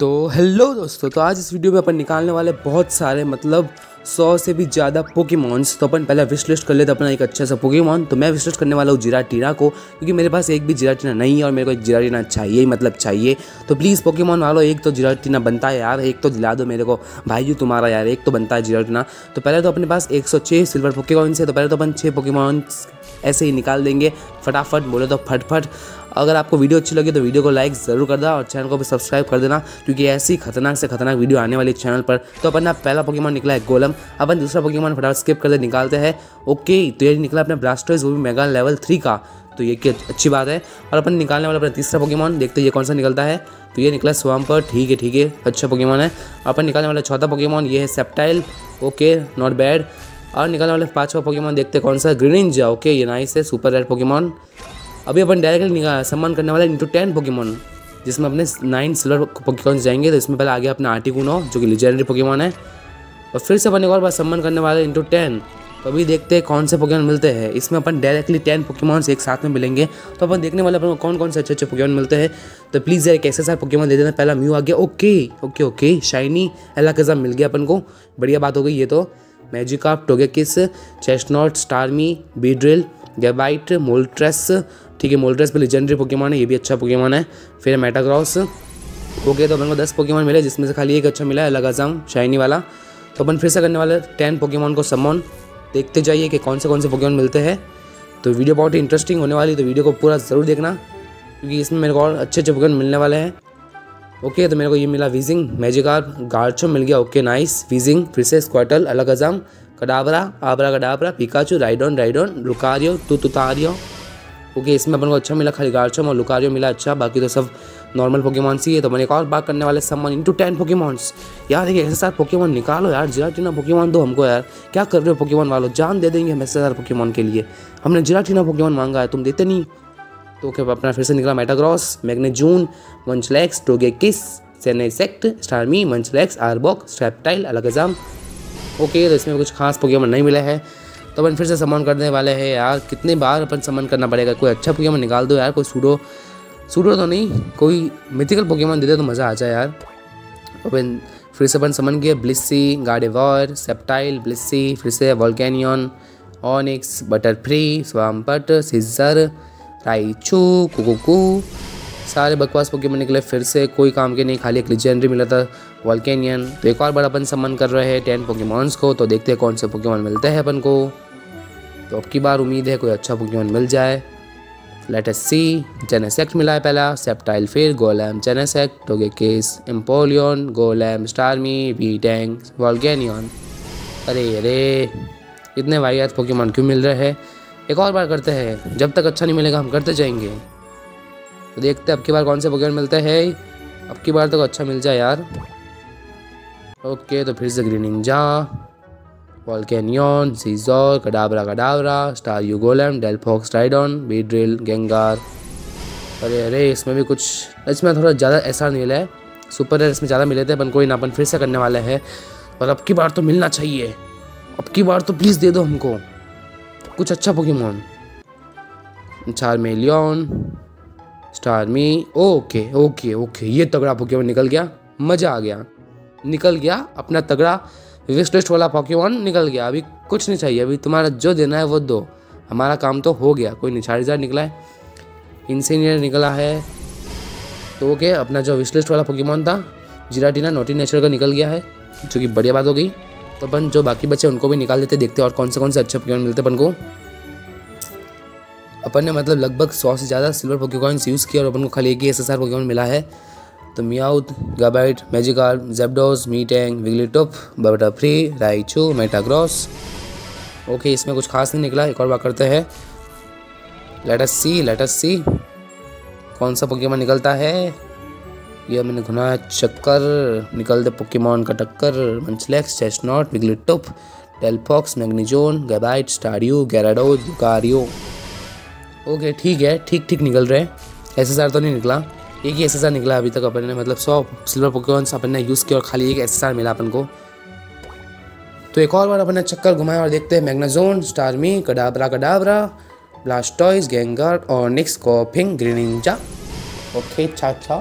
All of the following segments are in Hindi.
तो हेलो दोस्तों तो आज इस वीडियो में अपन निकालने वाले बहुत सारे मतलब सौ से भी ज़्यादा पोकेमॉन्स तो अपन पहले विश लिस्ट कर लेते अपना एक अच्छा सा पोकेमॉन तो मैं विश लिस्ट करने वाला हूँ जीराटीना को, क्योंकि मेरे पास एक भी जीराटीना नहीं है और मेरे को एक जीराटीना चाहिए ही मतलब चाहिए। तो प्लीज़ पोकेमॉन वालों, एक तो जीराटीना बनता है यार, एक तो दिला दो मेरे को। भाई जी तुम्हारा यार, एक तो बनता है जीराटीना तो पहले तो अपने पास एक सौ छः सिल्वर पोकेमॉन्स है तो पहले तो अपन छः पोकेमॉन्स ऐसे ही निकाल देंगे। फटाफट बोले तो फटफट। अगर आपको वीडियो अच्छी लगी तो वीडियो को लाइक ज़रूर कर देना और चैनल को भी सब्सक्राइब कर देना, क्योंकि ऐसी खतरनाक से खतरनाक वीडियो आने वाली चैनल पर। तो अपन पहला पोकेमॉन निकला है गोलम अपन दूसरा पोकेमॉन फटाफट स्किप कर दे निकालते हैं। ओके तो ये निकला अपने ब्लास्टर्स वो भी मेगा लेवल थ्री का। तो ये की अच्छी बात है। और अपन निकालने वाला अपना तीसरा पोकेमॉन देखते हैं ये कौन सा निकलता है। तो ये निकला स्वाम पर ठीक है ठीक है अच्छा पोकेमॉन है। अपन निकालने वाला चौथा पोकेमॉन ये है सेप्टाइल ओके नॉट बैड और निकालने वाले पाँचवा पोकेमॉन देखते हैं कौन सा। ग्रीनिंजा ओके ये नाइस है सुपर रेड पोकेमॉन अभी अपन डायरेक्टली सम्मान करने वाले इंटू टेन पोकेमॉन जिसमें अपने नाइन सिल्वर पोकेमॉन जाएँगे तो इसमें पहले आ गया अपना आर्टिकुनो जो कि लिजेंडरी पोकेमॉन है। और फिर से अपन एक और बार सम्मान करने वाले इंटू टेन तो अभी देखते हैं कौन से पोकेमॉन मिलते हैं। इसमें अपन डायरेक्टली टेन पोकेमॉन्स एक साथ में मिलेंगे तो अपन देखने वाले अपन कौन कौन से अच्छे अच्छे पोकेमॉन मिलते हैं। तो प्लीज़ यार कैसे सारे पोकेमॉन दे देना, पहला म्यू आ गया। ओके ओके ओके शाइनी एला के मिल गया अपन को। बढ़िया बात हो गई ये तो। मैजिकाप टोगेकिस चेस्टनॉट स्टारमी बीड्रिल गेबाइट मोल्ट्रेस ठीक है मोल्ट्रेस पे लेजेंडरी पोकेमॉन है, ये भी अच्छा पोकेमॉन है। फिर मेटाक्रॉस ओके तो अपन को दस पोकेमॉन मिले, जिसमें से खाली एक अच्छा मिला है अलग लगाजाम शाइनी वाला। तो अपन फिर से करने वाले टेन पोकेमॉन को समॉन देखते जाइए कि कौन से कौन से पोकेमॉन मिलते हैं। तो वीडियो बहुत ही इंटरेस्टिंग होने वाली तो वीडियो को पूरा ज़रूर देखना, क्योंकि इसमें मेरे को और अच्छे अच्छे पोकेमॉन मिलने वाले हैं। ओके तो मेरे को ये मिला वीजिंग मैजिकार गार्चो मिल गया। ओके नाइस वीजिंग फिर से स्क्वाटल अलग अजाम Kadabra Abra Kadabra Pikachu Rhydon Rhydon Lucario to तुतारियो ओके, इसमें अपन को अच्छा मिला, खाली गार्चम और लुकारियो मिला अच्छा बाकी तो सब नॉर्मल पोकेमॉन्स ही है। तो मैंने एक और बात करने वाले सब इंटू टेन पोकेमॉन्स यार देखिए, ऐसे साथ पोकेमॉन निकालो यार जिराटीना पोकेमॉन दो हमको यार। क्या कर रहे हो पोकेमॉन वालों? जान दे देंगे हम ऐसे सारे पोकेमॉन के लिए। हमने जिराटीना पोकेमॉन मांगा है, तुम देते नहीं। तो ओके अपना फिर से निकला मेटाग्रॉस मैग्नेजून मंचलैक्स टोगेकिस सेनेसेक्ट स्टारमी मंचलैक्स आरबॉक स्ट्रैप्टाइल अलगजाम ओके तो इसमें कुछ खास पोकेमॉन नहीं मिला है। तो अपन फिर से सम्मान करने वाले हैं यार। कितने बार अपन सम्मान करना पड़ेगा? कोई अच्छा पोकेमॉन निकाल दो यार, कोई सूडो सूडो तो नहीं, कोई मिथिकल पोकेमॉन दे दे तो मज़ा आ जाए यार। अपन फिर से अपन समन किए ब्लिस्सी गार्डेवॉर सेप्टाइल ब्लिस्सी फिर से Volcanion Onix Butterfree Swampert Scizor Raichu कुकुकू सारे बकवास पोकेमोन निकले। फिर से कोई काम के नहीं, खाली एक लिजेंडरी मिला था वॉल्केनियन तो एक और बार अपन सम्मान कर रहे हैं टेन पोकेमॉन्स को। तो देखते हैं कौन से पोकेमॉन मिलते हैं अपन को। तो अब की बार उम्मीद है कोई अच्छा पोकेमॉन मिल जाए। लेटेस सी जेनेसेक्ट मिला है पहला सेप्टाइल फिर गोलैम जेनेसेक्ट टोगेकिस एम्पोलियन गोलैम स्टारमी वी टैंग वॉल्केनियन अरे अरे, इतने वाहियात पोकेमॉन क्यों मिल रहे हैं? एक और बार करते हैं, जब तक अच्छा नहीं मिलेगा हम करते जाएँगे। तो देखते हैं अब की बार कौन से पोकेमॉन मिलते हैं। अब की बार तो अच्छा मिल जाए यार। ओके तो फिर से Greninja Volcanion Scizor Kadabra Kadabra star यूगोलम Delphox टाइडन बीड्रिल गेंगार अरे अरे, इसमें भी कुछ इसमें थोड़ा ज़्यादा ऐसा नहीं मिला है। सुपर रेयर इसमें ज़्यादा मिले थे, अपन कोई ना, अपन फिर से करने वाले हैं। और अब की बार तो मिलना चाहिए। अब की बार तो प्लीज़ दे दो हमको। कुछ अच्छा Pokemon Starmie okay okay okay ये तगड़ा पोकेमोन निकल गया। मज़ा आ गया। निकल गया अपना तगड़ा विश लिस्ट वाला पोकेमोन निकल गया। अभी कुछ नहीं चाहिए। अभी तुम्हारा जो देना है वो दो। हमारा काम तो हो गया। कोई निचारीजार निकला है। इंसीनियर निकला है। तो ओके अपना जो विश लिस्ट वाला पोकेमोन था, जीराटीना नोटी नेचर का निकल गया है, जो कि बढ़िया बात हो गई। तो अपन जो बाकी बच्चे उनको भी निकाल देते, देखते और कौन से कौन से अच्छे पोकेमोन मिलते अपन को। अपन ने मतलब लगभग सौ से ज़्यादा सिल्वर पोकेकॉइन्स यूज़ किया और अपन को खाली एक ही एस एस आर मिला है। तो मियाउथ गाबाइट मैजिकार जेबडोस मीटैंग Wigglytuff Butterfree Raichu Metagross okay इसमें कुछ खास नहीं निकला, एक और बात करते हैं। लेटस सी लेटस सी कौन सा पोकेमोन निकलता है? यह मैंने घुना चक्कर, निकल दे पोकेमोन का टक्कर। Munchlax Chesnaught Wigglytuff Delphox Magnezone Gabite Staryu Gyarados Lucario okay ठीक है, ठीक ठीक निकल रहे हैं। एस तो नहीं निकला। एक ही एस निकला अभी तक अपन ने मतलब सौ सिल्वर पोकेमॉन्स अपन ने यूज़ किया और खाली एक एस मिला अपन को। तो एक और बार अपन ने चक्कर घुमाया और देखते हैं मैग्नाजोन स्टारमी कडाबरा कडाबरा ब्लास्टॉइस गेंगर और निक्स कॉपिंग ग्रीनिंजा ओके अच्छा अच्छा।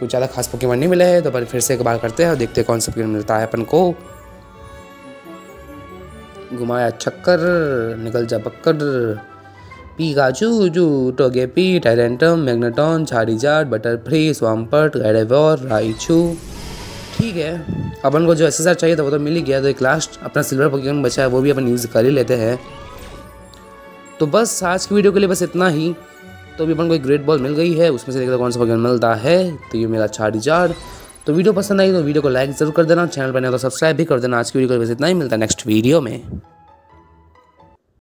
कुछ ज़्यादा खास पोकेमोन नहीं मिले हैं तो अपन फिर से एक बार करते हैं और देखते हैं कौन सा पोकेमोन मिलता है अपन को। घुमाया चक्कर, निकल जा बक्कर। पीकाचू जू Togepi Tyrantrum Magneton Charizard Butterfree Swampert Gardevoir Raichu ठीक है, अपन को जो एस चाहिए था वो तो मिल ही गया तो एक लास्ट अपना सिल्वर पोकेमोन बचा है, वो भी अपन यूज़ कर ही लेते हैं। तो बस आज की वीडियो के लिए बस इतना ही। तो अभी अपन को एक ग्रेट बॉल मिल गई है, उसमें से देखते कौन सा पोकेमोन मिलता है। तो ये मेरा छारीजाट तो वीडियो पसंद आई तो वीडियो को लाइक ज़रूर कर देना चैनल पर नहीं तो सब्सक्राइब भी कर देना। आज की वीडियो को बस इतना ही, मिलता है नेक्स्ट वीडियो में।